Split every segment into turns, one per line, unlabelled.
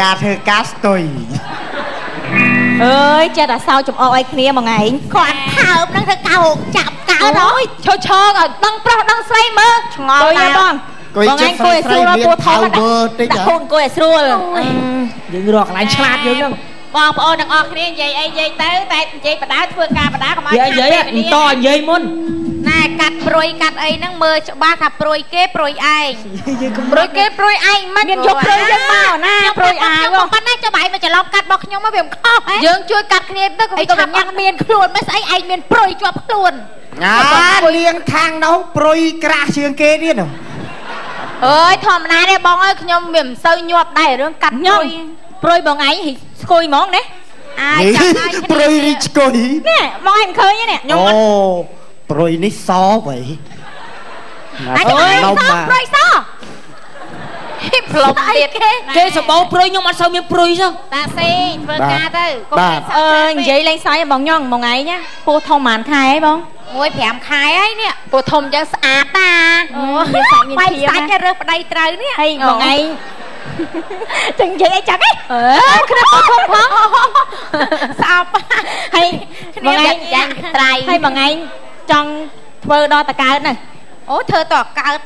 ការធ្វើការស្ទុយ
អើយចេះតែសើចចំអកឲ្យគ្នាមួយថ្ងៃគាត់ថើបនឹងធ្វើការរោគចាប់កើតអូយឈោឈកឲ្យដឹងប្រុសដឹងស្រីមើលឆ្ងល់ណាស់បង
គួយ
បង
ជិ
ឯ
ត
ង
ស្គួរី
យឲ្យ
ស្ស្រី
រួល
មាន
ពូថត
power តិច
ដាក់
ហ៎
កូនគួយឲ្យស្រួល
យើងរកកន្លែងឆ្លាតយើងហ្នឹង
បងប្អូនទាំងអស់គ្នានិយាយអីនិយាយទៅតែនិយាយបដាធ្វើការបដាកុំឲ្យ
និយាយនិយាយអ៊ីតនិយាយមុន
ណែកាត់ព្រួយកាត់អីហ្នឹងមើលច្បាស់ថាព្រួយគេព្រួយឯង
យើងកុំ
ព្រួយគេព្រួយឯងមិន
មានយកព្រួយយើងមកណាព្រួយអាយ
ខ្ញុំប៉ុណ្ណាចាំបាយមកច្រឡំកាត់របស់ខ្ញុំមកវាមិនខុសយើងជួយកាត់គ្នាទៅកុំទៅញ៉ាំមានខ្លួនមិនស្អីឯងមានព្រួយជាប់ខ្លួន
អាលៀងខាងនោះព្រុយក្រាស់ជាងគេទៀតនោះ
អើយធម្មតាទេបងអើយខ្ញុំវាមិនសូវញាប់ដែររឿងកាត់ព្ខ្ញុំរួយ
ព្រួយបងឯងស្គួយហ្មងណា
អាយចាំឲ្យគ្នា
ព្រុយរីឆ្កុយ
នេះបងឯងមិនឃើញទេនេះខ្ញុំ
អូ
អត់
ព្រុយនេះសវៃ
អាចចាំឲ្យសោះព្រួយសោះផ្លុំទៀតគេ
គេសបោព្រុយខ្ញុំអត់សូវមានព្រុយសោះ
តាស៊ីធ្វើការទៅកុំ
បាទ
ឲ្យសោះ
អឺនិយាយលេងសើចបងញ៉ងបងឯងណាពូធំប៉ុន្មានខែហ៎បង
មួយ5ខែហើយនេះពូធំចឹងស្អាតតា
អូមានសាច់មាន
បាយ
ភាព
សាច់
ណា
គេរើសប្តីត្រូវនេះ
ហើយបងឯងចឹងនិយាយអីចាក់អីអើគ្នាពូធំផង
ស្អប់
ហើយបងឯង
ចាញ់ត្រៃ
ហើយបងឯង ចង់ធ្វើដល់តកើតណា
អូធ្វើតកើត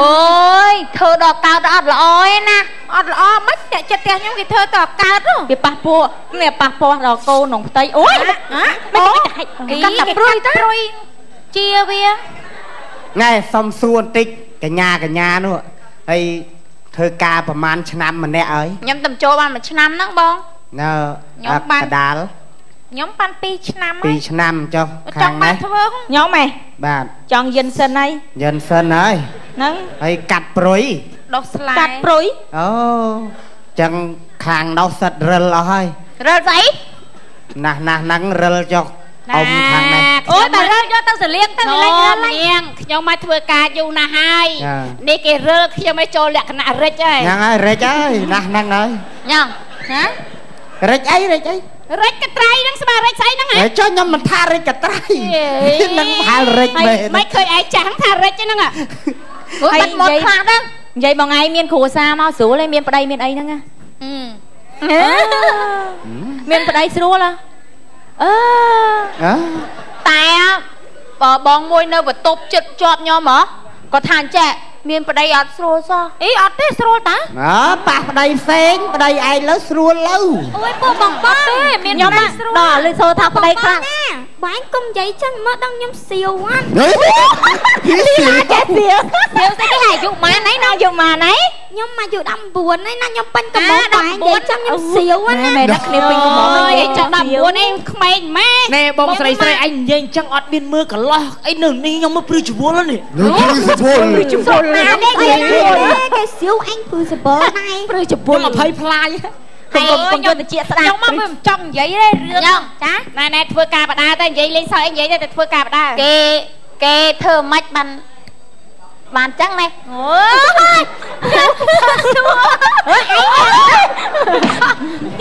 អូយធ្វើដល់កើតអត់ល្អឯណាអត់ល្អមិនអ្នកចិត្តផ្ទះខ្ញុំគេធ្វើតកើតហ៎
វាប៉ះពោះនេះប៉ះពោះដល់កូនក្នុងផ្ទៃអូយ
អូ
មិន
កាត់តែព្រួយទៅព្រួយជាវា
ណែសុំសួរបន្តិចកញ្ញាកញ្ញានោះហើយធ្វើការប្រហែលឆ្នាំម្នាក់ហើយ
ខ្ញុំតំចូលបានមួយឆ្នាំហ្នឹងបង
នៅ
ខ្ញុំបាន
កដាល
ខ្ញុំបាន2ឆ្នាំហើយ
2ឆ្នាំចុះ
ច
ខាង
ង់បា
នេះ
នធ្វើ
ខ្ញុំហ៎
បាទ
ចង់យិនសិនហើយ
យិនសិនហើយ
ហ្នឹង
ហើយកាត់ព្រុយ
ដុសស្លែ
កាត់ព្រុយ
អូចឹងខាងនោះសិតរិលអស់ហើយ
រើស្អី
ណាស់ណាស់ហ្នឹងរិលចុះអ៊ំខាងនេះ
អូយតែរើយកទៅសលៀងទៅលេងរើនាងខ្ញុំមកធ្វើការយូរណាស់ហើយ
ចា
នេះគេរើខ្ញុំឲ្យចូលលក្ខណៈរិចហើយ
ហ្នឹងហើយរិចហើយណាស់ហ្នឹងហើយ
ញ៉ងហ៎
រិចអីរិចអី
រិចកត្រៃហ្នឹងស្មើរិចស្អីហ្នឹងហ៎
ហើយចុះខ្ញុំមិនថារិចកត្រៃ
យេ
ហ្នឹងប្រហែលរិចមែន
មិនឃើញឯងចាស់ថារិចហ្នឹងហ៎អូយបាត់មកខ្លាំងហ្នឹង
និយាយបងឯងមានគ្រួសារមកស្រួលឯងមានប្តីមានអីហ្នឹងណាមានប្តីស្រួលហ៎អឺ
អើ
តែបើបងមួយនៅបន្ទប់ចិត្តជាប់ខ្ញុំហ៎គាត់ថាអញ្ចេះ មានប្តីអត់ស្រួលសោះអីអត់ទេស្រួលតា
អើប៉ះប្តីផ្សេងប្តីឯងលើស្រួលលើ
អូយពួកបងបងទេមាន
ខ្ញុំណាដល់លើសូថាប្តីខ្លាំង
បាញ់កុំនិយាយចឹងមើលដល់ខ្ញុំសៀវហ្នឹង
ហេ
ចេះសៀវ
សៀវស្អីគេអាយុម៉ានអីណា
យកមកណៃ
ខ្ញុំមកយុ19ហើយណាខ្ញុំពេញកំបងបាញ់និយាយចឹងខ្ញុំសៀវហ្នឹង
មែនដាក់គ្នាពេញកំង
អូយចង់ដល់9នេះក្មេងម៉ែ
ណែបងស្រីស្រីឯងនិយាយអញ្ចឹងអត់មានមើលកន្លោះអីនៅនេះខ្ញុំមើលព្រឺជវល់នេះ
លើជួយស្រួល
ជពល
ណានេះគេគេសៀវអញព្រឺសបល់ដែរ
ព្រឺជពល
ខ្ញុំ20ផ្លាយ
កុំកុំកុំយកទៅជាស្ដា
ខ្ញុំ
ប់
មកមិនចង់និយាយទេរឿងចាណែណែធ្វើការបដាទៅនិយាយលេងសើចអីនិយាយទៅតែធ្វើការបដាគេគេធ្វើមិនបាន បានចឹងណែអូយសួរអើយ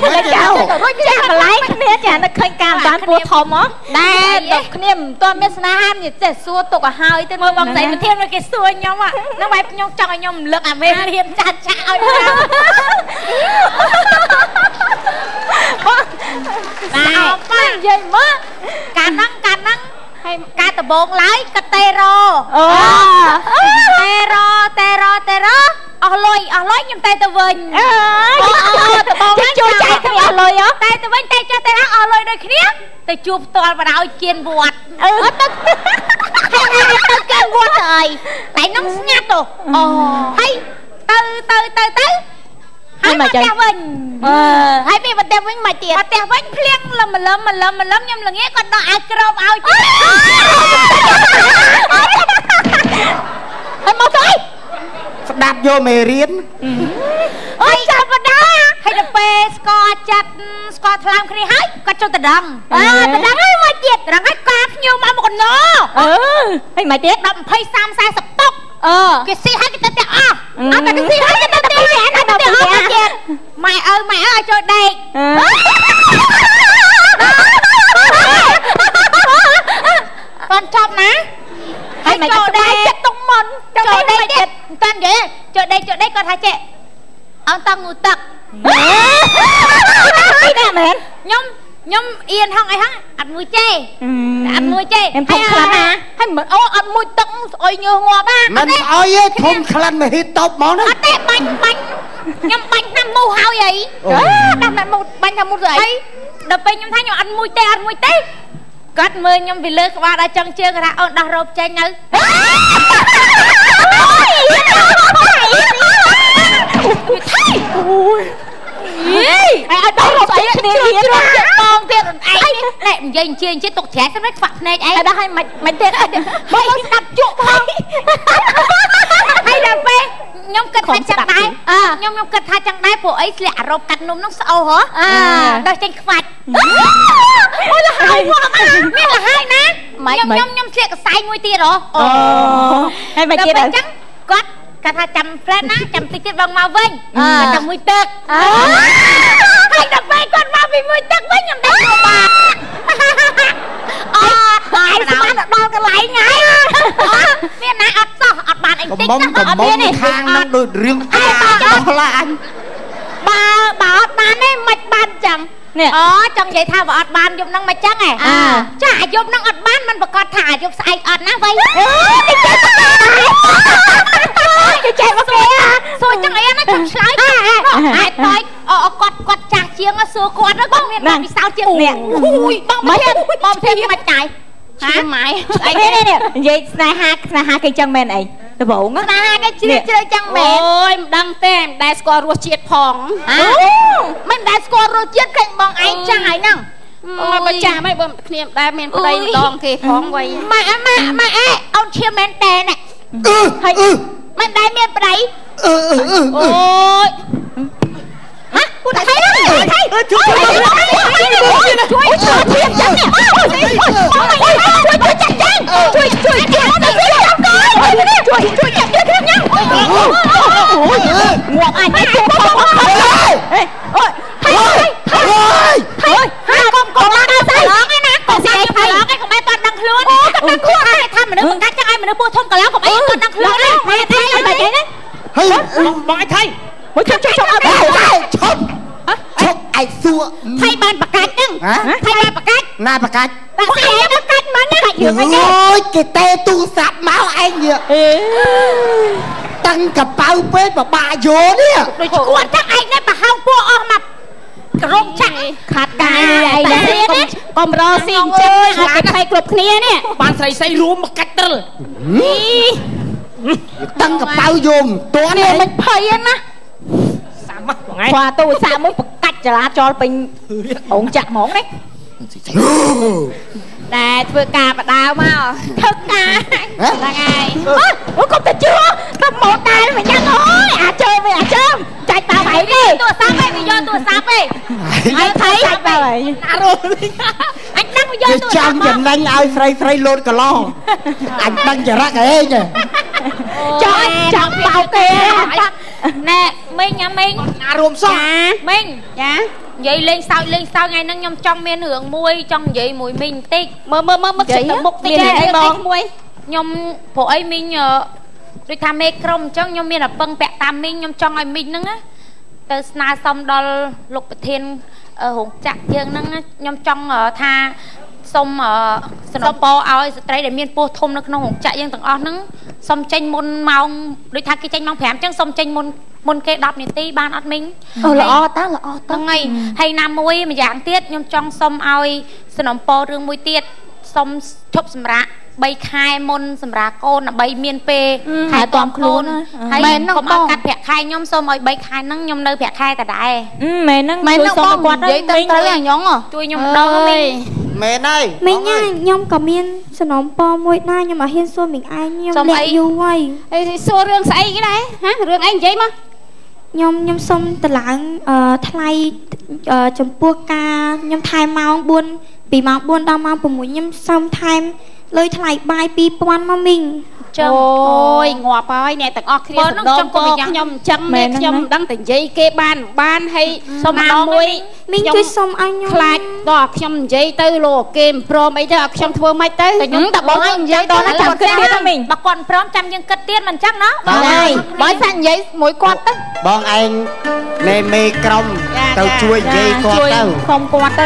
អី
តែចៅរួចចាស់ម្លែងគ្នាចានឹកឃើញការបានពោះធំហ៎
ដែរដល់គ្នាមិនទាន់មានស្នេហានិយាយចេះសួរទុកឲ្យហើយទៅមើលបងស្រីមិនធានគេសួរខ្ញុំហ្នឹងបែបខ្ញុំចង់ឲ្យខ្ញុំរំលឹកអាមេរៀនចាស់ចាស់ឲ្យដែរប៉ានិយាយមើលកាលហ្នឹង កាលហ្នឹងហើយការដំបងឡើយកតេរ៉ូ
អូ
តេរ៉ូតេរ៉ូតេរ៉ូអស់លុយអស់លុយខ្ញុំតែទៅវិញ
អើយដំបងជួយចែកគ្នាអស់លុយហ៎
តែទៅវិញតែចុះតែអស់លុយដូចគ្នាទៅជួបផ្ទាល់បណ្ដោយជៀនវត្ត
អឺ
ទៅទៅជៀនវត្តហើយតែខ្ញុំស្ងាត់ទៅអូហើយទៅទៅទៅទៅ ហើយមកផ្ទះវិញ
អឺ
ហើយពីផ្ទះវិញមកទៀតផ្ទះវិញភ្លៀងលឹមលឹមលឹមលឹមខ្ញុំល្ងាគាត់ដកអាវក្រមឲ្យទៀតហើយមកទៅ
ស្ដាប់យកមេរៀន
អើយចាប់បដាហើយទៅពេលស្គាល់ចិត្តស្គាល់ថ្លើមគ្នាហើយគាត់ចុះតដងអើតដងហើយមកទៀតតដងហើយការភ្ញៀវមកមកកណោ
អឺហើយមិនទៀត
10 20 30 40តុក
អឺ
គេស៊ីហើយគេទៅផ្ទះអស់
អឺ
អត់តែគេស៊ីហើយគេទៅផ្ទះទៀតអត់ទៅផ្ទះអស់ mày ơi mày ơi cho đây. Con chọc nè hay mày cho đây chết tung môn cho đây chết. con ghế cho đây cho đây
con hai
chị? Ờ, Ông ta ngủ tật. Đi nè mẹ nhung nhung yên hông ai hăng ăn mùi chê. Ăn mùi chê.
Em thùng khăn à
hay mình ô ăn mùi tật ôi nhờ ngọt ba mình ôi thùng khăn mà hít tộc món
đó bánh bánh. យទេធំក្លិនមកហ៊ីតតបហ្មងណា
អត់ទេបាញ់បាញ់ខ្ញុំបាញ់តាមមូហើយអី
អូ
តាមតាមមូបាញ់តាមមូទៅអីដល់ពេលខ្ញុំថាខ្ញុំអត់មួយទេអត់មួយទេគាត់មើលខ្ញុំពីលើក្បាលដល់ចុងជើងគាត់ថាអូនដោះរោបចេញទៅយីឲ្យដោះរោបស្អីគ្នាទៀតបងទៀតឯងនេះណែនិយាយអញ្ជើញជិះទុកច្រែសិនខ្វាក់ភ្នែកឯងឲ្យដោះឲ្យមិនមិនទៀតបងស្ដាប់ជក់ផងហើយដល់ពេលខ្ញុំគិតថាចឹងដែរខ្ញុំខ្ញុំគិតថាចឹងដែរព្រោះអីស្លាកអា រប់កាត់នំនោះស្អោហ៎ដោះចេញខ្វាច់អូលហើយមកមានលហើយណាខ្ញុំខ្ញុំខ្ញុំស្លៀកកសែងមួយទៀតហ៎
អូហើយមិនទៀត
ដល់ពេលចឹងគាត់គាត់ថាចាំផ្លែណាចាំតិចទៀតបងមកវិញគាត់ចាំមួយទឹកហើយដល់ពេលគាត់មកពីមួយទឹកវិញខ្ញុំដឹងមកបាទអូហើយស្មានដល់កន្លែងហើយមានណាអត់សោះអត់បានអី
កំ
តិច
មុំ
ណា
កំមុំខាងនឹងដូចរឿងអាដល់ឡាអញ
បើបើអត់បានទេមិនបានចឹង
នេះ
អូចង់និយាយថាបើអត់បានយប់ហ្នឹងមិនចឹងហ៎ចាអាយប់ហ្នឹងអត់បានមិនប្រកាសថាអាយប់ស្អែកអត់ណាវ៉ៃអឺគេចេះមកគេសួរចឹងអីណាខ្ញុំឆ្លើយអាចតើអគាត់គាត់ចាស់ជាងសួរគាត់ទៅគាត់មានពិសោធន៍ជាងអូយបងមកបងធៀបមិនចាយហាម៉ៃ
អីនេះនេះនិយាយស្នេហាស្នេហាគេចឹងមែនអី ដំបងណា
ណាគេជ្រើជ្រើចឹងមែន
អូយមិនដឹងទេមិនដែលស្គាល់រសជាតិផង
ហ៎មិនដែលស្គាល់រសជាតិឃើញបងឯងចាស់ហើយហ្នឹង
អូយបើចាស់មិនបើគ្នាមិនដែលមានប្តីម្ដងទេផងវៃ
ម៉ែម៉ែម៉ែអេអូនឈាមមែនតែន
អឺ
ហើយ
អឺ
មិនដែលមានប្តី
អឺអឺអឺ
អូយ
ហ៎ពុទ្ធថៃថៃជួយជួយជួយ បានបង្កាច់
ណាប្រកាច់
តែស្អីបង្កាច់មិនណាកាច់យើង
អូយគេតេទូរស័ព្ទមកឯងនេះ
អេ
តាំងកប៉ៅពេកបបាក់យោនេះ
ដូចគាត់ចឹងឯងនេះប្រហោងពួកអស់មកក្រុមចាក់
ខាត់កាយអីដែរ
កុំរស៊ីអញ្ចឹងខ្លាចតែគ្រប់គ្នានេះ
បានស្រីស្រីរួមមកកាច់ត្រឹល
តាំងកប៉ៅយោមតន់
នេះ
ឯង
មិនភ័យណា
សាមបងឯង
ខ្វះទូរស័ព្ទមួយបកាច់ចរាចរពេញអងចាក់ហ្មងនេះ
តែធ្វើការបដាវមក
ធ្វើការ
ហ្នឹងហើយ
អូកុំទៅជឿទៅមកដែរមិនយ៉ាងអើយអាចើវិញអាចើចាច់តាមឯងនេះ
ទូរស័ព្ទឯងវាយកទូរស័ព្ទឯង
ហើយថៃចាច់ទៅហើយ
អារមអញដឹងវាយក
គេ
ទូរស័
ចាំ
ព្ទ
ចំណេញឲ្យស្រីស្រីលោតកន្លងអញដឹងចរិតឯង
ចង់ចាំបោកគេ
ណែមីងញ៉ាំមីង
អារួមសោះ
មីង
ចា
និយាយលេងសើចលេងសើចថ្ងៃហ្នឹងខ្ញុំចង់មានរឿងមួយចង់និយាយមួយមីងបន្តិច
មើលមើលមើលមើលចិត្តទៅមុខតិចទេអីបងមួយ
ខ្ញុំព្រោះអីមីងអឺដូចថាមេក្រុមអញ្ចឹងខ្ញុំមានតែពឹងពាក់តាមមីងខ្ញុំចង់ឲ្យមីងហ្នឹងណាទៅស្នើសុំដល់លោកប្រធានអឺរោងចក្រយើងហ្នឹងណាខ្ញុំចង់អឺថា សុំអឺសំណពរឲ្យស្ត្រីដែលមានពោះធំនៅក្នុងរោងចក្រយើងទាំងអស់ហ្នឹងសុំចេញមុនម៉ោងដូចថាគេចេញម៉ោង5អញ្ចឹងសុំចេញមុនមុនគេ10នាទីបានអត់មីង
អូល្អតាល្អ
ហ្តាហ្នឹងហើយហើយណាមួយម្យ៉ាងទៀតខ្ញុំចង់សុំឲ្យសំណពររឿងមួយទៀតសុំឈប់សម្រាក 3ខែមុនសម្រាប់កូនដើម្បីមានពេលថែទាំខ្លួនហើយកុំឲ្យកាត់ប្រាក់ខែខ្ញុំសូមឲ្យ3ខែហ្នឹងខ្ញុំនៅប្រាក់ខែដដែល
មែនហ្នឹង
មែន
ជួយ
ហ្នឹង
សុំ
បង
គាត់
និយាយទៅត្រូវអាយ៉ងជួយខ្ញុំម្ដងមីង
មែនហើយ
មីងណាខ្ញុំក៏មានសំណុំពរមួយដែរខ្ញុំអត់ហ៊ានសួរមីងឯងខ្ញុំលាក់យូរហើយ
អីសួររឿងស្អីគេដែរហ៎រឿងអីនិយាយមក
ខ្ញុំខ្ញុំសុំតម្លើងអឺថ្លៃអឺចំពោះការខ្ញុំថែមម៉ោង4ពីម៉ោង4ដល់ម៉ោង6ខ្ញុំសុំថែម លុយថ្លៃបាយ2000មកមីង
អ ចឹង
អូយងាប់ហើយអ្នកទាំងអស់គ្នា
បើ
សំ
នឹង
ដង
ចង់
ក៏
ទៅយ៉ាង
ខ្ញុំអញ្ចឹង
មែ
នេះ
នហ្នឹង
ខ្ញុំមិនដឹងតែនិយាយគេបានមិនបានហើយ
សុំម្ដង
មួយ
មីងជួយសុំឲ្យខ្ញុំ
ខ្លាចដល់ខ្ញុំនិយាយទៅលោកគេមិនព្រមអីទៅឲ្យខ្ញុំធ្វើម៉េចទៅ
តែខ្ញុំតែបងឲ្យនិយាយ
ដល់ណាចាំគិតទៀតណាមីង
បើគាត់ព្រមចាំយើងគិតទៀតមិនចឹងណា
បងហើយ
បើសាច់និយាយមួយគាត់ទៅ
បងឯងនៃមេក្រុមទៅជួយនិយាយគាត់ទៅ
សុំគាត់ទៅ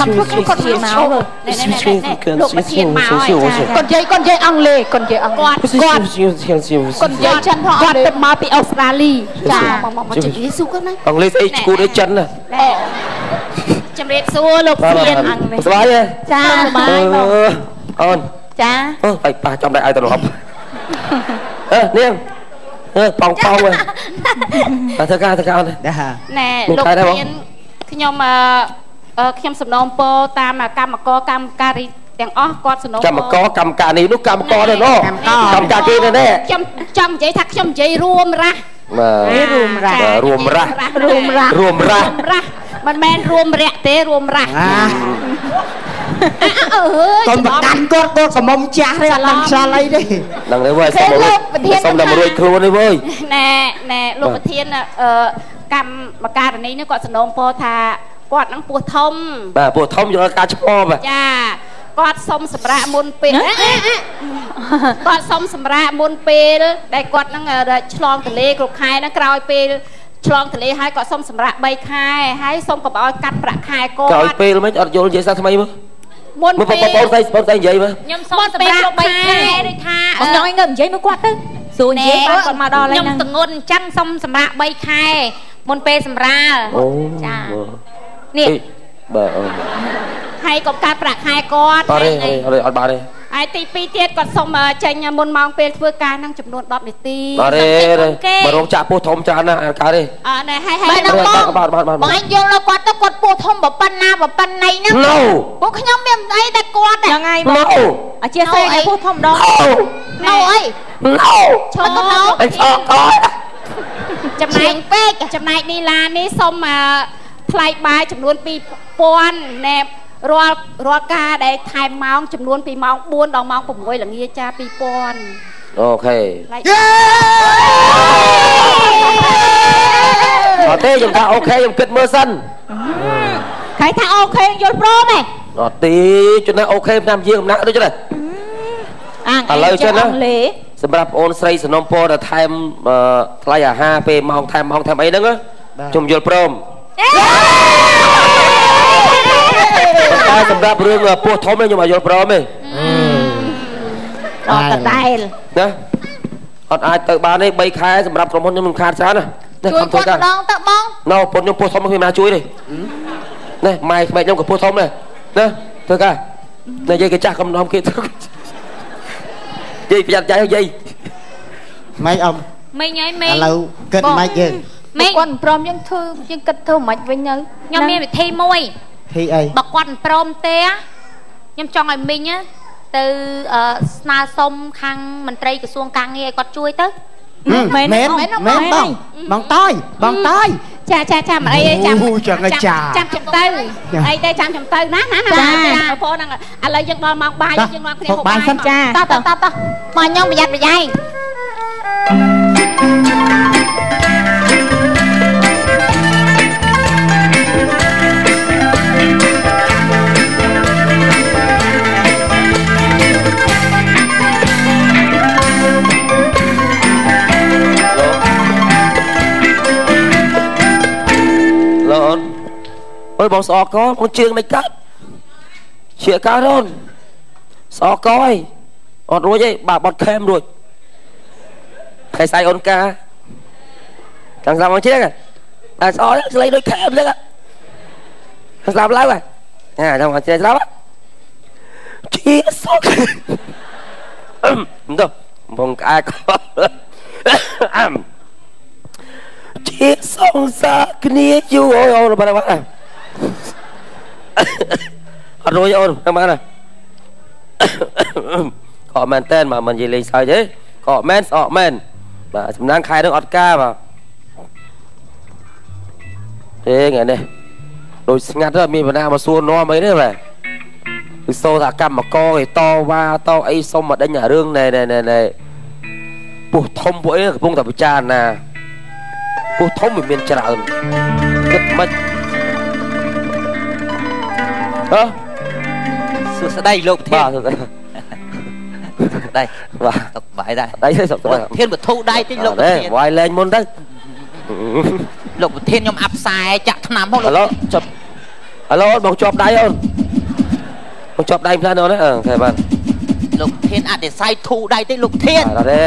ខំធ្វើគាត់ជាមក
ណែណែណែណែលោកប្រធានមកហើយចា
គាត់និយាយគាត់និយាយអង់គ្លេសគាត់និយាយអង់គ្លេស
គាត់គាត់គាត់និយាយចិនផងគាត់ទៅមកពីអូស្ត្រាលីចាមកមកមកជិះយេស៊ូគាត់ណា
អង់គ្លេសអីឈួតអីចិនណា
ជំរាបសួរលោកប្រធាន
សប្បាយទេ
ចា
អឺអូន
ចា
អើបាយប៉ះចំដៃឲ្យទៅរហប់អឺនាងអឺប៉ោងប៉ោងហ៎អើធ្វើការធ្វើការអូន
ដែរ
ណែ
មាន
លោក
ខែ
ប្រ
ដែរបង
ធានខ្ញុំអឺអឺខ្ញុំសំណូមពរតាមកម្មករកម្មការី ទាំងអស់គាត់សំណូមពរ
កម្មករកម្មការនេះនោះកម្មករទេណោះកម្មការគេទេណែ
ខ្ញុំចង់និយាយថាខ្ញុំនិយាយរួមរះ
បាទ
រួមរះ
បាទរួមរះ
រួមរះ
រួមរះ
រួមរះមិនមែនរួមរះទេរួមរះ
អា
អើយ
កុំប្រកាន់គាត់គាត់សមុំចាស់ទេអត់ដឹងខ្យល់អីទេ
ដឹងទេវើយសុំរួចសុំតែរួចខ្លួនទេវើយ
ណែណែលោកប្រធានអឺកម្មការនីនេះគាត់សំណូមពរថាគាត់នឹងពោះធំ
បាទពួកធំយកការឆ្ពប
ចា គាត់សុំសម្រាប់មុនពេលគាត់សុំសម្រាប់មុនពេលដែលគាត់នឹងឆ្លងទលេគ្រប់ខែហ្នឹងក្រោយពេលឆ្លងទលេហើយគាត់សុំសម្រាប់3ខែហើយសុំកុំឲ្យកាត់ប្រាក់ខែគា
ក្រោយ
ត់
ពេលមិនអត់យល់និយាយសាថ្មីមើល
មុន
មើល
ពេល
បងប្អូនស្អីបងស្អីនិយាយមើល
ខ្ញុំសុំសម្រាប់3ខែដូចថា
បងញ៉ងឲ្យងើបនិយាយមកគាត់ទៅសួរនិយាយបានគាត់មកដល់ហើយ
ខ្ញុំ
ហ្នឹង
តងន់អញ្ចឹងសុំសម្រាប់3ខែមុនពេលសម្រាល
អូ
ចា
នេះ
នេះ
បាទអូ
ហើយកុំកាត់ប្រាក់ខែគាត់
អត់ទេអត់ទេអត់បានទេ
ហើយទី2ទៀតគាត់សុំចេញមុនម៉ោងពេលធ្វើការហ្នឹងចំនួន10នាទី
អត់ទេបើរងចាក់ពោះធំច្រើនណាស់អត់កើតទេ
អត់ណែហើយហើ
បែ
យ
រណា
បាទបាទបាទ
បងឯងយល់ដល់គាត់ទៅគាត់ពោះធំប្រប៉ុណ្ណាប្រប៉ុណ្ណីហ្នឹង
No
ពួកខ្ញុំមានអីតែគាត់
យ៉ាងហើយបង
No
អធិស្ឋានឲ្យពោះធំដង
ណូអី
No
ឈរទៅណូ
អញអត់អត់
ចំណែកពេកចំណែកនីឡានេះសុំអឺថ្លៃបាយចំនួន2000ណែ រាល់រាល់ការដែលថែមម៉ោងចំនួនពីម៉ោង4ដល់ម៉ោង6ល្ងាចចា2000
អូខេ
ថ្លៃ
អត់ទេខ្ញុំថាអូខេខ្ញុំគិតមើលសិន
ខែថាអូខេយល់ព្រមហ៎
អត់ទេចំណេះអូខេឆ្នាំជាងកំណាក់ដូចនេះ
អាង
ឥឡូវចឹងណា
អង់គ្លេស
សម្រាប់បងអូនស្រីសនំពរដែលថែមអឺថ្លៃអាហារពេលម៉ោងថែមម៉ោងថែមអីហ្នឹងណាខ្ញុំយល់ព្រម តែសម្រាប់រឿងពោះធំនេះខ្ញុំអត់យល់ព្រមទេ
អត់ដដែល
ណាអត់អាចទៅបានទេ3ខែសម្រាប់ក្រុមហ៊ុនខ្ញុំមិនខាតច្រើនណានេះ
ជួយ
ខំធ្វើ
គាត់
ការ
ម្ដងទៅបង
ណូពុនខ្ញុំពោះធំខ្ញុំមិនណាជួយទេនេះម៉ែក្មេកខ្ញុំក៏ពោះធំដែរណាធ្វើការនិយាយគេចាស់កំណំគេធ្វើយាយប្រយ័ត្នចាយយាយ
ម៉េចអ៊ំ
មីងហើយមី
ឥ
ង
ឡូវគិតម៉េចយើង
មីង
គាត់ព្រមយើងធ្វើយើងគិតធ្វើមិនវិញទៅ
ខ្ញុំមានវិធីមួយ
ធីអី
បើគាត់មិនព្រមទេខ្ញុំចង់ឲ្យមីងណាទៅអឺស្នើសុំខាងមន្ត្រីក្រសួងកាងារឲ្យគាត់ជួយទៅ
មែន
មែន
មែន
មែនបងបងតយបងតយ
ចាចាចាមិនអីទេចាំ
អូចឹងឯងចា
ចាំចាំទៅអីទេចាំចាំទៅណាណាណាបងប្អូនហ្នឹងឥឡូវយើងដល់ម៉ោងបាយយើងនាំគ្នាហូបបាយ
សិនចា
តោះតោះតោះតោះមកខ្ញុំប្រយ័ត្នប្រយែង
អើយបងស្អកកបងជើងមិនកាត់ជាកើតអូនស្អកកអីអត់រួចទេបាទបត់ខេមរួចខែស្អែកអូនកាខាងស្លាប់មកជើងតែស្អកស្លេដូចខេមលឹកខាងស្លាប់ឡើយណាចាំមកជើងស្លាប់ជាសក់មិនទៅបងក្អែកជាសងសាគ្នាយូរអូយអូនបាត់បាត់ អត់រួចអូនតាមបានណាក៏មែនតែនមកមិននិយាយលេងសើចទេក៏មែនស្អកមែនបាទសំណាងខែនឹងអត់ការបាទទេថ្ងៃនេះដូចស្ងាត់ទៅមានបណ្ណាមកសួរនាំអីទេបាទគឺសូថាកម្មករគេតវ៉ាតអីសុំមកដេញអារឿងណែណែណែណែពោះធំពួកអីកំពុងតែពិចារណាពោះធំវាមានច្រើនគិតមិនអើ
សួស្ដីលោកធា
បាទ
ន
ទៅ
ដៃ
បាទ
សុខបាយដែរ
ដៃទៅសុខទៅ
ធានបធូរដៃតិចលោក
ទេ
ធាន
វាយលែងមុនទៅ
លោកប្រធានខ្ញុំអាប់ផ្សាយចាក់ថ្នាំមក
ឥ
លោក
ឡូវចប់ឥឡូវអូនបងជាប់ដៃអូនបងជាប់ដៃផ្លានអូនណាអឺខែបាទ
លោកប្រធានអតិស័យធូរដៃតិចលោកធាន
អត់ទេ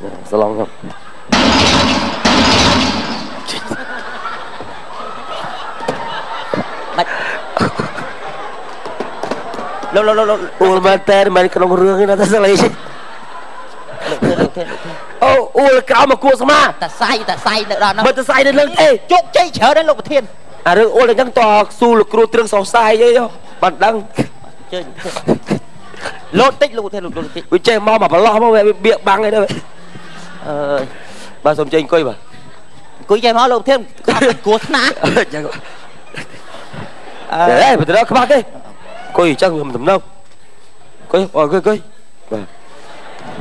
បងបាយលែងមុនទៅ
លោកប្រធានឲ្យខ្ញុំលេងមិនបើលោកប្រធាន
អត់ទេ
ណែយ៉ាងហ្នឹងអ
បាយដៃធំជាងខ្ញុំទៅបាយចេញអង្គុយចេញអង្គុយបងចេញអង្គុយសឡងខ្ញុំ
លោកលោកលោកលោក
អ៊ូលមែនតែមិនក្នុងរឿងទេណាតែស្លេង
លោកធានលោកធាន
អូអ៊ូលក្រៅមកគួរស្មា
តាសៃតាសៃនៅដល់ហ្នឹង
បើទៅសាយនៅលើទេ
ជោគជ័យច្រើនណាស់លោកប្រធាន
អារឿងអ៊ូលអញ្ចឹងតស៊ូលោកគ្រូទ្រឹងសោសាយអីបានដឹង
ជើញលោតតិចលោកប្រធានលោកលោតតិច
វាចេះមកមកប្រឡោះមកវាបៀកបាំងអីទៅអើយ បាទសូមចេញអង្គុយបាទ
អង្គុយចេះមកលោកប្រធានខំគួរថ្នាក់
អញ្ចឹងអើយបើទៅខ្វះទេអង្គុយអញ្ចឹងវាមិនដំណើរអង្គុយអង្គុយអង្គុយបាទ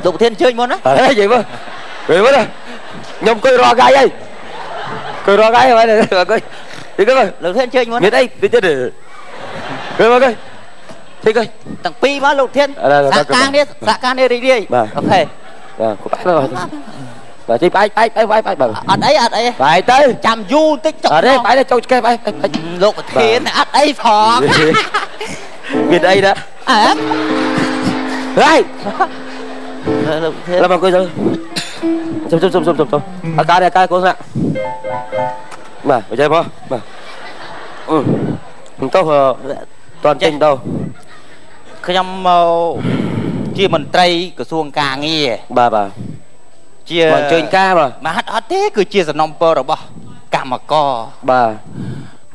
លោកប្រធានអញ្ជើញមុនណា
អើយនិយាយមើលនិយាយមើលខ្ញុំអង្គុយរកកាយហើយអង្គុយរកកាយហើយអង្គុយទីកុយ
លោកប្រធានអញ្ជើញមុន
មានអីតិចទៀតមើលមើលទីកុយ
ទាំងពីរមកលោកប្រធាន
អឺ
សហការនេះសហការនេះរីករាយ
បាទ
អូខេ
បាទគប់ទៅបាទទីបាយបាយបាយបាយបាយបាទ
អត់អីអត់អី
បាយទៅ
ចាំយូរតិចចុក
អត់ទេបាយទៅចូលឆ្កែបាយបាយ
លោកប្រធានអត់អីផង
មានអីណា
អើ
ហើយ
លោកប្រធាន
ឡើងមកអង្គុយទៅជុំជុំជុំជុំជុំអាការអាការកូនណាបាទមកចេះមកបាទអឺមិនទៅតន់ចេញទៅ
ខ្ញុំមក ជាមន្ត្រីក្រសួងកាងារ
បាទបាទ
ជា
មកអញ្ជើញការបាទ
បាទអត់ទេគឺជាសំណុំពររបស់កម្មករ
បាទ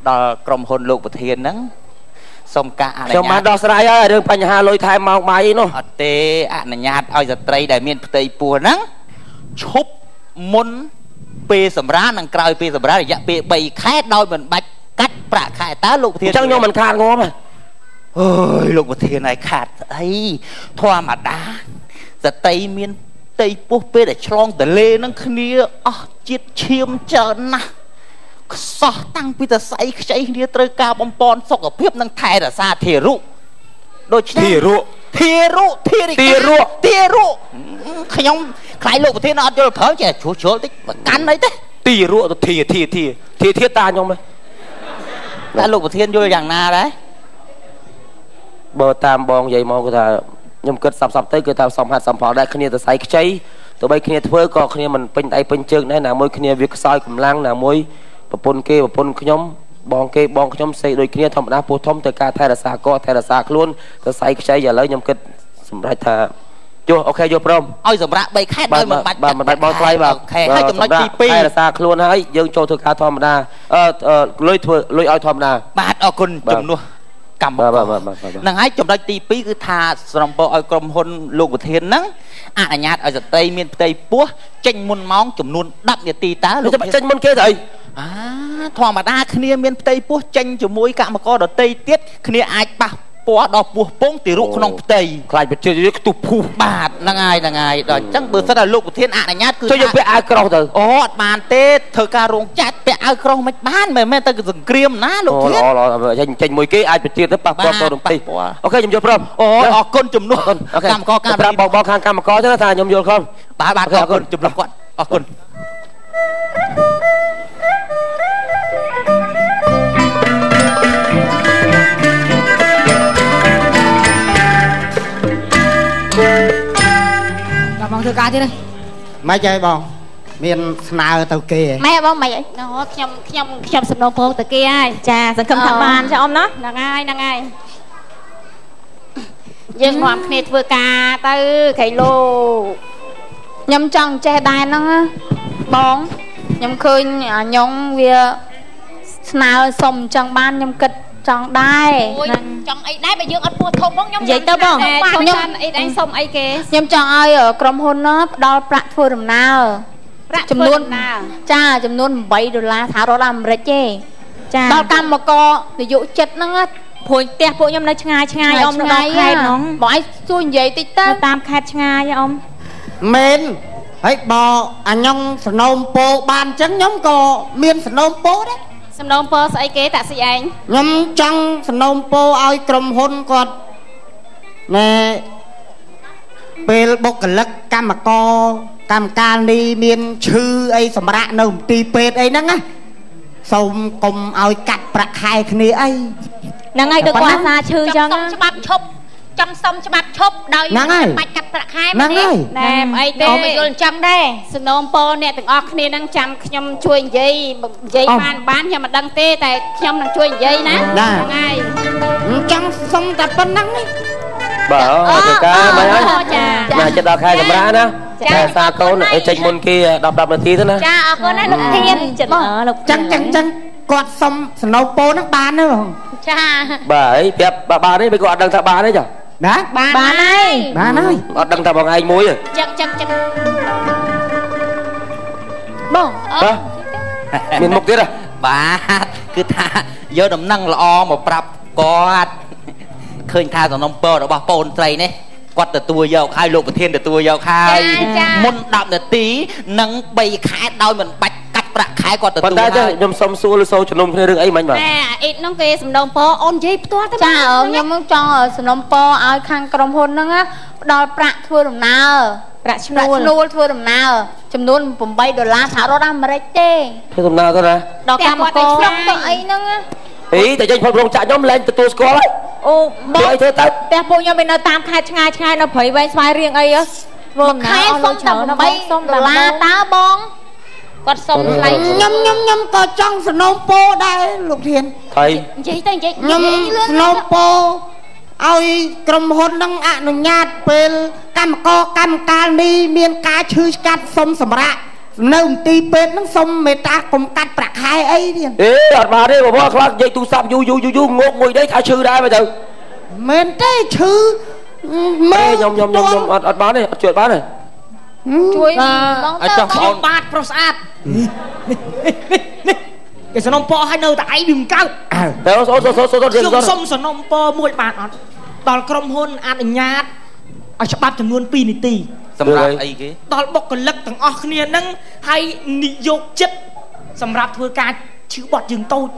ដល់ក្រុមហ៊ុនលោកប្រធានហ្នឹងសូមការអនុញ្ញាត
ខ្ញុំបានដោះស្រាយហើយរឿងបញ្ហាលុយថែមម៉ោងបាយនោះ
អត់ទេអនុញ្ញាតឲ្យស្ត្រីដែលមានផ្ទៃពោះហ្នឹងឈប់មុនពេលសម្រាលនិងក្រោយពេលសម្រាលរយៈពេល3ខែដោយមិនបាច់កាត់ប្រាក់ខែតើលោកប្រធាន
អញ្ចឹងខ្ញុំមិនខាតងាប់ទេ
អើយលោកប្រធានឲ្យខាតស្អីធម្មតាស្ត្រីមានផ្ទៃពោះពេលដែលឆ្លងទលេនឹងគ្នាអស់ជាតិឈាមច្រើនណាស់ខ្សោះតាំងពីតសៃខ្ចីគ្នាត្រូវការបំពន់សុខភាពនិងថែរក្សាធារុដូច្នេះ
ធារុ
ធារុធារិកា
ធារុ
ធារុខ្ញុំខ្លាយលោកប្រធានអត់យល់ប្រើចេះជ្រុះជ្រុលតិចបើកាន់អីទេ
ទីរក់ទៅធាធាធាធាធាតាខ្ញុំហ៎
តែលោកប្រធានយល់យ៉ាងណាដែរ
បើតាមបងនិយាយមកគឺថាខ្ញុំគិតសាប់សាប់ទៅគឺថាសំហាត់សំផលដែរគ្នាទៅសៃខ្ចីទោះបីគ្នាធ្វើក៏គ្នាមិនពេញដៃពេញជើងដែរណាមួយគ្នាវាខ្សោយកម្លាំងណាមួយប្រពន្ធគេប្រពន្ធខ្ញុំបងគេបងខ្ញុំសេដូចគ្នាធម្មតាពោះធំទៅការថែរក្សាកថែរក្សាខ្លួនទៅសៃខ្ចីឥឡូវខ្ញុំគិតសម្រេចថាចុះអូខេយកព្រម
ឲ្យសម្រាប់3ខែដោយមិនបាច់
បាទមិនបាច់បងថ្លៃបាទ
អូខេហើយចំណុចទី
ថែរក្សាខ្លួនហើយយើងចូលធ្វើការធម្មតាអឺលុយធ្វើលុយឲ្យធម្មតា
2បាទអរគុណ
បាទ
ជំនួស កម្ម
បាទ
ករ
បាទបាទបាទបាទ
ហ្នឹងហើយចំណុចទី2គឺថាស្រំពោឲ្យក្រុមហ៊ុនលោកប្រធានហ្នឹងអនុញ្ញាតឲ្យស្ត្រីមានផ្ទៃពោះចេញមុនម៉ោងចំនួន10នាទីតើ
លោក
លោក
ចាំចេញមុនគេទៅអី
អាធម្មតាគ្នាមានផ្ទៃពោះចេញជាមួយកម្មករដតីទៀតគ្នាអាចប៉ះ ពាល់ដល់ពោះពងទីរុកក្នុងផ្ទៃ
ខ្លាចប្រជាជនខ្ទុះភូស
បាទហ្នឹងហើយហ្នឹងហើយដល់អញ្ចឹងបើសិនតែលោកប្រធានអនុញ្ញាតគឺ
ចុះយើង
ថា
ពាក់អាវក្រោះទៅ
អូអត់បានទេធ្វើការរោងចក្រពាក់អាវក្រោះមិនបានមិនមែនទៅសង្គ្រាមណាលោក
អូ
ធាន
ល្អល្អចេញចេញមួយគេអាចប្រជាទៅប៉ះពាល់
បាទ
ទៅរំពេច
ប៉ះពាល់
អូខេខ្ញុំយល់ព្រម
អូយអរគុណជំនួស
អូខេ
កម្មករកម្ម
ប្រាប់បងបងខាងកម្មករទៅថាខ្ញុំយល់ខំ
បាទបាទ
អូខេ
អរគុណ
អរគុណ
ជំនួសគាត់អរគុណ
បងធ្វើការទៀតណា
មិនហើយបង មានស្នើទៅគេហ៎
ម៉ែបងម៉េចអីអូខ្ញុំខ្ញុំខ្ញុំសំណូមពរទៅគេហើយ
ចាសង្ឃឹមថាបានចាអ៊ំណា
ហ្នឹងហើយហ្នឹងហើយយើងនាំគ្នាធ្វើការទៅក្រៃលោខ្ញុំចង់ចេះដែរហ្នឹងណាបងខ្ញុំឃើញអាញងវាស្នើសុំអញ្ចឹងបានខ្ញុំគិត
ចង់ដែរ
អូយចង់អីដែរបើយើងអត់ពោះធំផងខ្ញុំ
និយាយទៅបង
ណែខ្ញុំចាន់អីដែរសុំអីគេ
ខ្ញុំចង់ឲ្យក្រុមហ៊ុនណាផ្ដល់ប្រាក់ធ្វើដំណើរ
ប្រាក់
ចំនួន
ណា
ចាចំនួន8ដុល្លារសហរដ្ឋអាមេរិកទេ
ចា
ដល់កម្មករនយោជិតហ្នឹងណា
ព្រួយផ្ទះពួកខ្ញុំនៅឆ្ងាយឆ្ងាយអ៊ំនៅដល់ខេត្តហ្នឹង
បងឯងសួរនិយាយតិចទៅ
នៅតាមខេត្តឆ្ងាយអ៊ំ
មែនហើយបើអញងសនោមពោបានអញ្ចឹងខ្ញុំក៏មានសនោមពោដែរ
សំណូមពរស្អីគេតាក់ស៊ីឯង
ខ្ញុំចង់សនោមពោឲ្យក្រុមហ៊ុនគាត់ណែពេលបុគ្គលិកកម្មករកម្មការនេះមានឈឺអីសម្រាប់នៅមន្ទីរពេទ្យអីហ្នឹងណាសូមកុំឲ្យកាត់ប្រាក់ខែគ្នាអី
ហ្នឹងហើយដូចគាត់សាឈឺអញ្ចឹង
សុំច្បាប់ឈប់ ចង់សុំច្បាប់ឈប់ដោយ
ហ្នឹងហើយ
បាច់កាត់ប្រាក់ខែ
ហ្នឹងហើយ
ណែអីទេ
អ៊ំមិនយល់អញ្ចឹងដែរ
សំណូមពរអ្នកទាំងអស់គ្នានឹងចាំខ្ញុំជួយនិយាយនិយាយបានបានខ្ញុំមិនដឹងទេតែខ្ញុំនឹងជួយនិយាយណាហ្នឹងហើយ
អញ្ចឹងសុំតែប៉ុណ្្នឹងនេះ
បាទអូធ្វើការមិនហើយ
ចា
ណាចិត្តដល់ខែសម្រាប់ណាតែសារកូនឲ្យចេញមុនគេ10 10នាទីទៅណា
ចាអរគុណណាស់លោកធានចិត្តអើលោក
ចឹងចឹងចឹងគាត់សុំសនោមពោហ្នឹងបានទេបង
ចា
បាទហើយប្រាប់បាទបានទេមិនគាត់អត់ដឹងថាបានទេចា
ណា
បាន
បានហើយ
បានហើយ
អត់ដឹងថាបងឯងមួយទេ
ចឹងចឹងចឹង
បង
បាទមានមុខទៀតហ៎
បាទគឺថាយកដំណឹងល្អមកប្រាប់គាត់ឃើញថាសំណុំពររបស់ប្អូនស្រីនេះគាត់ទទួលយកហើយលោកប្រធានទទួលយកហើយមុន10នាទីនិង3ខែដោយមិនបាច់កាត់ ប្រាក់ខែគាត់ទទួល
ប៉ុន្តែ
ហើយ
ខ្ញុំសុំសួរឬសូជំនុំគ្នារឿងអីមិញបាទ
ណែអ៊ីតនោះគេសំណូមពរអូននិយាយផ្ទាល់ទៅ
ចាខ្ញុំនឹងចង់សំណុំពរឲ្យខាងក្រុមហ៊ុនហ្នឹងណាផ្ដល់ប្រាក់ធ្វើដំណើរ
ប្រាក់ឈ្ប្រានួ
ក់
ល
ឈ្នួលធ្វើដំណើរចំនួន8ដុល្លារសហរដ្ឋអាមេរិកទេ
ធ្វើដំណើរទៅណា
ដល់កម្មករខ្ញុំទៅអីហ្នឹងណា
អីតែចេញផលប្រងចាក់ខ្ញុំលែងទទួលស្គាល់ហើយ
អូប
ធ្វើ
ង
អីធ្វើទៅ
ផ្ទះពួកខ្ញុំនៅតាមខេត្តឆ្ងាយឆ្ងាយនៅព្រៃវែងស្វាយរៀងអីហ៎ធ្វើដំណើ
ខែ
រអស់លុ
សុំ
យ
តែ
ច្រើនណាបងសុំ
8ដុល្លារតើបង
គាត់សុំថ្លៃ
ខ្ញុំខ្ញុំខ្ញុំក៏ចង់សនោមពោដែរលោកធាន
ថៃ
និយាយទៅនិយាយ
ខ្ញុំសនោមពោឲ្យក្រុមហ៊ុននឹងអនុញ្ញាតពេលកម្មករកម្មការនេះមានការឈឺស្កាត់សុំសម្រាប់នៅមន្ទីរពេទ្យនឹងសុំមេត្តាកុំកាត់ប្រាក់ខែអីទៀត
អេអត់បានទេបងប្អូនខ្លះនិយាយទូរស័ព្ទយូរយូរយូរយូรงកមួយដែរថាឈឺដែរមើលទៅ
មែនទេឈឺ
អេ
មើល
ខ្ញុំខ្ញុំខ្ញុំខ្ញុំអត់អត់បានទេអត់ជួយបានទេ
ជួយបង
ឲ្យ
ទៅ
ចង់
ខ្ញុំបាទប្រុសស្អាតគេសនំពរឲ្យនៅតែឯងវាមិនកើត
អើ
តែអូនអូនអូនអូនអូនរៀ
ខ្ញុំ
នគាត់
សុំសនំពរមួយបានអត់ដល់ក្រុមហ៊ុនអនុញ្ញាតឲ្យច្បាប់ចំនួន2នាទី
សម្រាប់អីគេ
ដល់បុគ្គលិកទាំងអស់គ្នាហ្នឹងហើយនិយោគចិត្តសម្រាប់ធ្វើការឈឺបត់យើងតូច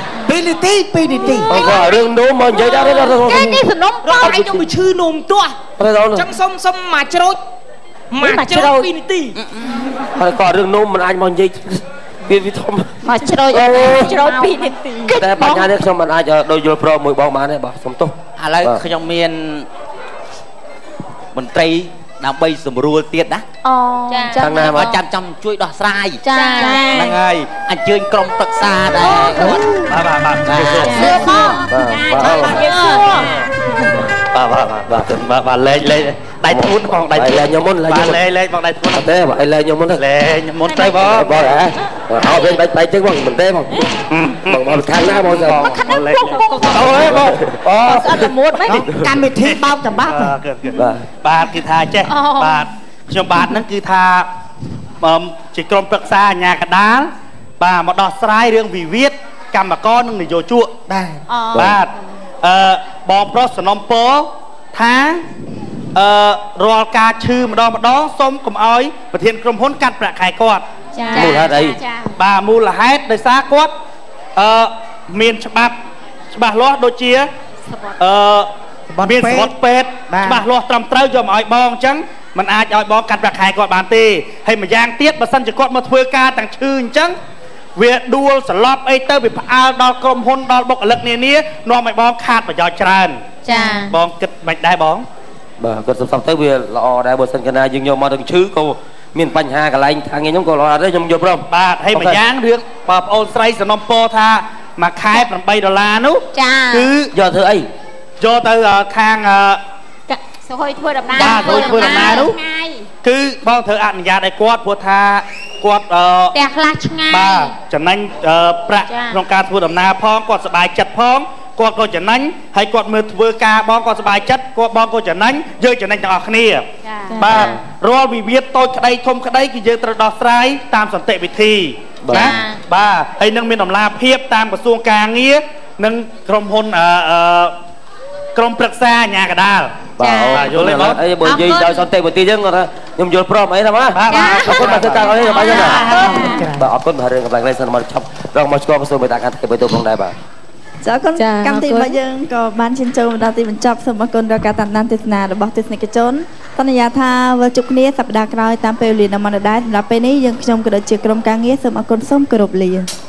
2នាទី2នាទី
អូគាត់រឿងនោះមកនិយាយដែរដល់ដល់
គេនេះសំណុំព
រ
រ
កឯងខ្ញុំទៅឈឺនោមទាស់
ដល់ដល់
អញ្ចឹងសុំសុំមកច្រូច មកច្រូច2នាទី
ហើយគាត់រឿងនោះមិនអាចមកនិយាយវាវាធំ
មកជ្រោយ
អូ
ច្រូច2នាទី
តែបញ្ហានេះខ្ញុំមិនអាចដោយយល់ព្រមមួយបងបានទេបាទសុំទោស
ឥឡូវ
បាទ
ខ្ញុំមានមន្ត្រីដើម្បីសម្រួលទៀតណា
អូ
ចា
ខាងណាមក
ឲ្យចាំចាំជួយដោះស្រាយ
ចា
ហ្នឹងហើយអញ្ជើញក្រុមប្រឹក្សាដែរគាត់បាទបាទបាទ
សួរបង
បាទបាទ
យើងសួរ
បាទ បាទបាទបាទបាទលេងលេងដៃធូនផងដៃធូន
លេងខ្ញុំមុនលេងខ្ញុំមុន
លេងលេងបងដៃធូន
អត់ទេបាទឯងលេងខ្ញុំមុនទៅ
លេងមុនទៅបង
បងហ៎អោវិញបាច់បាច់ចឹងបងមិនទេបងបងមកខាងណាបងទៅ
បងលេងអូយបងអូ
ស្អត់តែមួតហ្មង
កម្មវិធីបោកចំបាប់
បាទគឺគឺ
បាទ
បាទគឺថាចេះបាទខ្ញុំបាទហ្នឹងគឺថាអឺជាក្រុមប្រឹក្សាអាជ្ញាកណ្ដាលបាទមកដោះស្រាយរឿងវិវាទកម្មករនិងនយោជក
ដែរ
បាទ អឺបងប្រុសសនំពរថាអឺរាល់ការឈឺម្ដងម្ដងសូមកុំអោយប្រធានក្រុមហ៊ុនកាត់ប្រាក់ខែគាត់
ចា
មូលហេតុអី
ចា
បាទមូលហេតុដោយសារគាត់អឺមានច្បាប់ច្បាស់លាស់ដូចជាអឺមានសវត្ថពេទ្យច្បាស់លាស់ត្រឹមត្រូវយកមកឲ្យបងអញ្ចឹងมันអាចឲ្យបងកាត់ប្រាក់ខែគាត់បានទេហើយម្យ៉ាងទៀតបើសិនជាគាត់មកធ្វើការទាំងឈឺអញ្ចឹង វាដួលសន្លប់អីទៅវាផ្អើលដល់ក្រុមហ៊ុនដល់បុគ្គលិកនានានាំឲ្យបងខាតប្រយោជន៍ច្រើន
ចា
បងគិតមិនដែរបង
បាទគាត់សំសំទៅវាល្អដែរបើសិនកាលណាយើងយកមកទាំងឈឺក៏មានបញ្ហាកន្លែងខាងខ្ញុំក៏ល្អដែរខ្ញុំយល់ព្រម
បាទហើយម្យ៉ាងរឿងបើប្អូនស្រីសំណុំពរថាមួយខែ8ដុល្លារនោះ
ចា
គឺ
យកធ្វើអី
យកទៅអឺខាងអឺ
សុខឲ្យធ្វើដំណើរ
បាទធ្វើធ្វើដំណើរនោះ
ថ្ងៃ
គឺបងត្រូវអនុញ្ញាតឲ្យគាត់ព្រោះថា គាត់អឺ
ផ្ទះខ្លះឆ្ងាយ
បាទចំណេញអឺប្រាក់
ចា៎
ក្នុងការធ្វើដំណើរផងគាត់សប្បាយចិត្តផងគាត់ក៏ចំណេញហើយគាត់មើលធ្វើការបងគាត់សប្បាយចិត្តគាត់បងក៏ចំណេញយើងចំណេញទាំងអស់គ្នា
ចា៎
បាទរាល់វិវាទតូចក្តីធំក្តីគឺយើងត្រូវដោះស្រាយតាមសន្តិវិធី
បាទ
ណាបាទហើយនឹងមានដំណាភាពតាមក្រសួងការងារនិងក្រុមហ៊ុនអឺអឺក្រុមប្រឹក្សាអាជ្ញាកណ្ដាល
បាទអូ
បាទយល់ទេបង
អីបើនិយាយដោយសន្តិវិធីចឹងគាត់ថា ខ្ញុំយល់ព្រមអីណាបាទ
បាទបាទ
អរគុណបាទធ្វើការអីបាទចឹងបាទបាទអរគុណបាទរឿងកំឡុងនេះសិនមកឆប់រងមកស្គាល់ក៏សូមមេត្តាកាន់តែបើទៅផងដែរបាទ
ចាអរគុណកម្មវិធីរបស់យើងក៏បានឈានចូលមកដល់ទីបញ្ចប់សូមអរគុណដល់ការតាមដានទស្សនារបស់ទស្សនិកជនសន្យាថាវិលជួបគ្នាសប្តាហ៍ក្រោយតាមពេលវេលានៅមនដែរសម្រាប់ពេលនេះយើងខ្ញុំក៏ដូចជាក្រុមការងារសូមអរគុណសូមគោរពលា「